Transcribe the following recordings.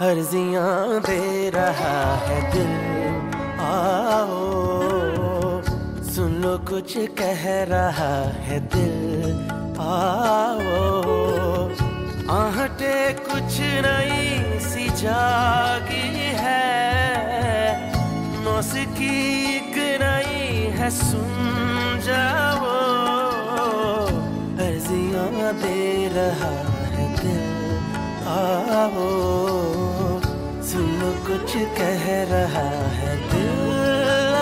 अर्जियाँ दे रहा है दिल। आओ, सुन लो कुछ कह रहा है दिल। आओ, आहटे कुछ नई सी जागी है। मौसीकी एक नई है, सुन जाओ। अर्जियाँ दे रहा आओ सुनो कुछ कह रहा है दिल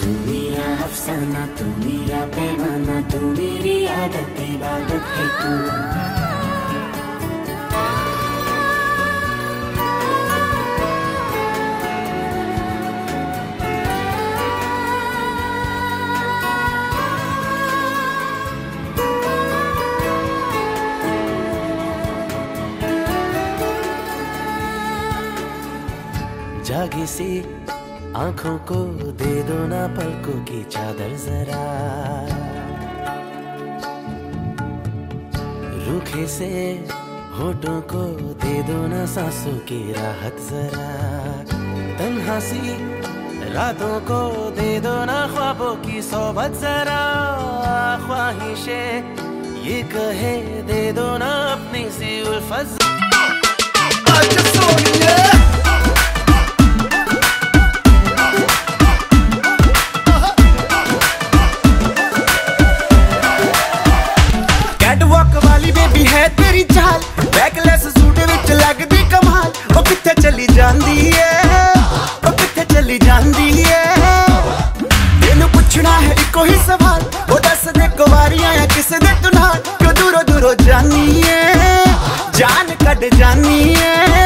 तू अफसाना तू मेरा पैमाना तू मेरी आदत इबादत है तू। जागे से आँखों को दे दो ना पलकों की चादर जरा। रूखे से होठों को दे दो ना सांसों की राहत जरा। तन्हा सी रातों को दे दो ना ख्वाबों की सोबत जरा। ख्वाहिशे ये कहे दे दो ना अपनी सी उल्फत। I just saw you, yeah. ਤੇਰੀ ਚਾਲ। ਬੈਕਲੈਸ ਸੂਟ ਵਿੱਚ ਲੱਗਦੀ ਕਮਾਲ। ਉਹ ਕਿੱਥੇ ਚਲੀ ਜਾਂਦੀ ਏ? ਉਹ ਕਿੱਥੇ ਚਲੀ ਜਾਂਦੀ ਏ? ਤੈਨੂੰ ਪੁੱਛਣਾ ਹੈ ਇੱਕੋ ਹੀ ਸਵਾਲ। ਉਹ ਦੱਸ ਦੇ ਕੁਵਾਰੀਆਂ ਆ ਕਿਸ ਦੇ ਤੂੰ ਨਾਲ। ਕਿਉਂ ਦੂਰੋਂ ਦੂਰੋਂ ਜਾਨੀ ਏ? ਜਾਨ ਕੱਢ ਜਾਨੀ ਏ।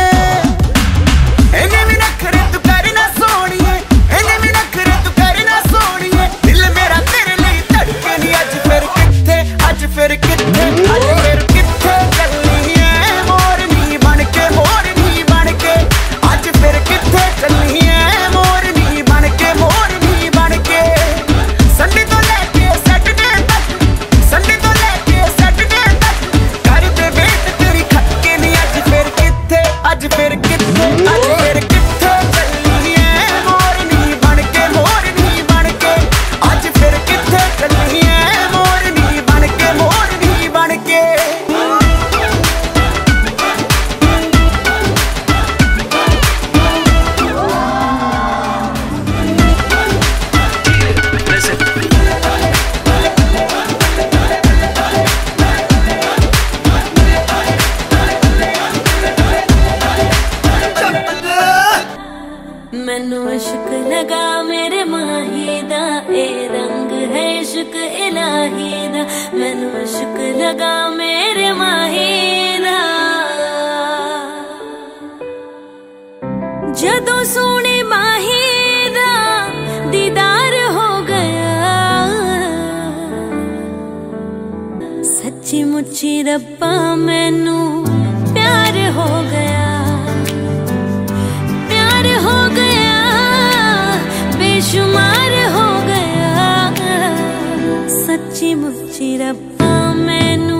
ਇਲਾਹੀ ਮੈਨੂੰ ਇਸ਼ਕ ਲਗਾ ਮੇਰੇ ਮਾਹੀ ਦਾ ਜਦੋਂ ਸੋਹਣੇ ਮਾਹੀ ਦਾ ਦੀਦਾਰ ਹੋ ਗਿਆ, ਸੱਚੀ ਮੁੱਚੀ ਰੱਬਾ ਮੈਨੂੰ ਮੁੱਛੀ ਮੁੱਛੀ ਰੱਬਾ ਮੈਨੂੰ